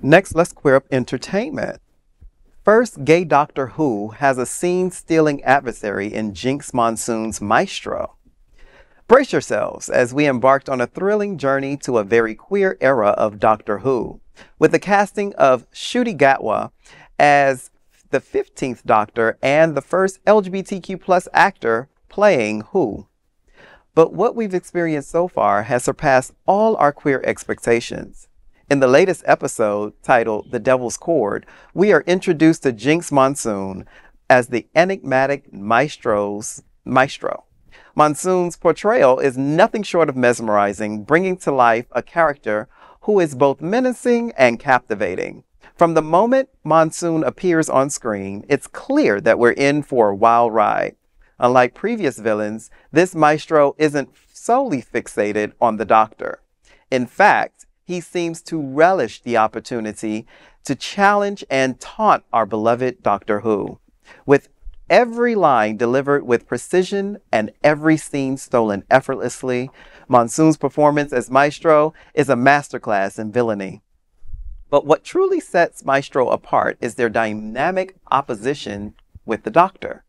Next, let's queer up entertainment. First, gay Doctor Who has a scene stealing adversary in Jinkx Monsoon's Maestro. Brace yourselves as we embarked on a thrilling journey to a very queer era of Doctor Who, with the casting of Ncuti Gatwa as the 15th Doctor and the first LGBTQ plus actor playing Who. But what we've experienced so far has surpassed all our queer expectations. In the latest episode, titled The Devil's Chord, we are introduced to Jinkx Monsoon as the enigmatic maestro's maestro. Monsoon's portrayal is nothing short of mesmerizing, bringing to life a character who is both menacing and captivating. From the moment Monsoon appears on screen, it's clear that we're in for a wild ride. Unlike previous villains, this maestro isn't solely fixated on the doctor. In fact, he seems to relish the opportunity to challenge and taunt our beloved Doctor Who. With every line delivered with precision and every scene stolen effortlessly, Monsoon's performance as Maestro is a masterclass in villainy. But what truly sets Maestro apart is their dynamic opposition with the Doctor.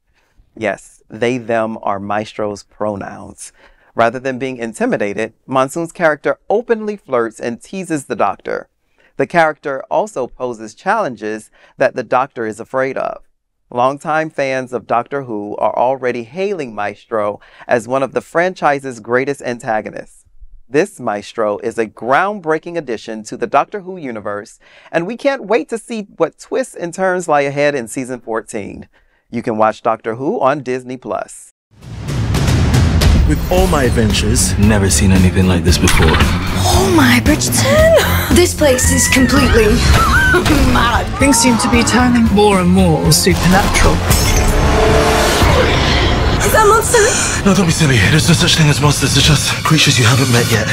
Yes, they, them are Maestro's pronouns. Rather than being intimidated, Monsoon's character openly flirts and teases the Doctor. The character also poses challenges that the Doctor is afraid of. Longtime fans of Doctor Who are already hailing Maestro as one of the franchise's greatest antagonists. This Maestro is a groundbreaking addition to the Doctor Who universe, and we can't wait to see what twists and turns lie ahead in season 14. You can watch Doctor Who on Disney Plus. With all my adventures, Never seen anything like this before. Oh my, Bridgerton! This place is completely mad. Things seem to be turning more and more supernatural. Is that monster? no, don't be silly. There's no such thing as monsters. They're just creatures you haven't met yet.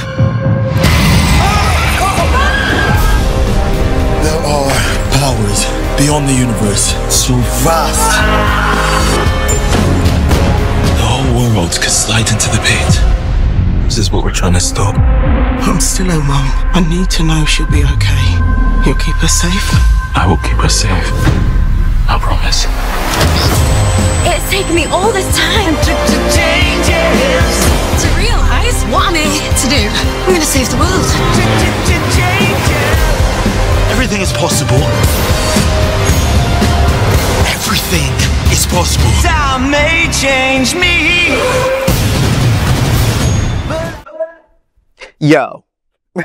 There are powers beyond the universe, so vast. The could slide into the pit. This is what we're trying to stop. I'm still her mum. I need to know she'll be okay. You'll keep her safe. I will keep her safe. I promise. It's taken me all this time to, to changes. To realize what I'm here to do. I'm gonna save the world. Everything is possible. Possible. Time may change me. Yo.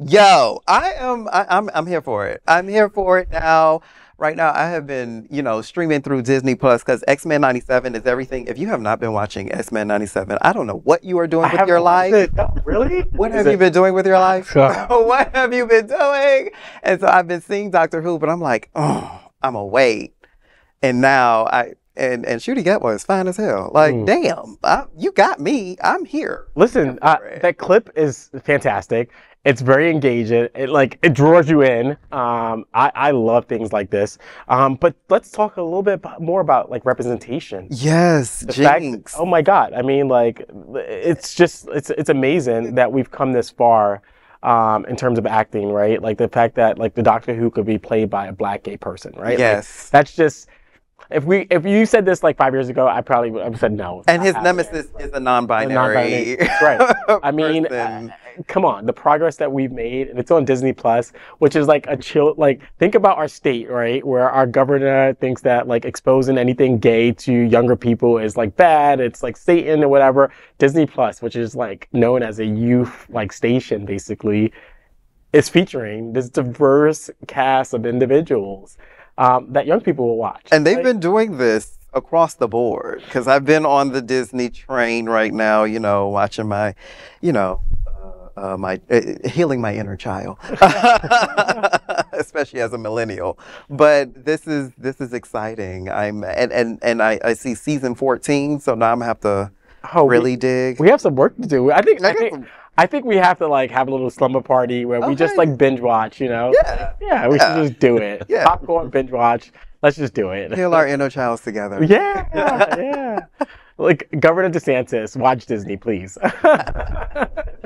Yo, I am I, I'm I'm here for it. I'm here for it now. Right now, I have been, you know, streaming through Disney Plus because X Men '97 is everything. If you have not been watching X Men '97, I don't know what you are doing with your life. Really? What Is have it- you been doing with your life? Sure. what have you been doing? And so I've been seeing Doctor Who, but I'm like, oh, I'm a wait. And now I and and Ncuti Gatwa is fine as hell. Like, Mm. damn, I, you got me. I'm here. Listen, uh, that clip is fantastic. It's very engaging. It like it draws you in. Um, I, I love things like this. Um, but let's talk a little bit more about like representation. Yes, The fact- Jinkx. oh my God! I mean, like, it's just it's it's amazing that we've come this far um, in terms of acting, right? Like the fact that like the Doctor Who could be played by a black gay person, right? Like, Yes. that's just if we if you said this like five years ago, I probably would have said no. and his I- nemesis is a non-binary. non-binary. Right. I mean, uh, come on, the progress that we've made, and it's on Disney Plus, which is like a chill. Like, think about our state, right, where our governor thinks that like exposing anything gay to younger people is like bad. It's like Satan or whatever. Disney Plus, which is like known as a youth like station, basically, is featuring this diverse cast of individuals um, that young people will watch. And they've Like, been doing this across the board because I've been on the Disney train right now, you know, watching my, you know, uh, uh, my uh, healing my inner child, especially as a millennial. But this is this is exciting. I'm and and and I, I see season 14, so now I'm gonna have to oh, we- really dig. We have some work to do. I think. I I think, some- I think we have to like have a little slumber party where we just like binge watch. You know. Yeah. Yeah. We Yeah. should just do it. Yeah. Popcorn binge watch. Let's just do it. Heal our inner childs together. Yeah. Yeah. like Governor DeSantis, watch Disney, please.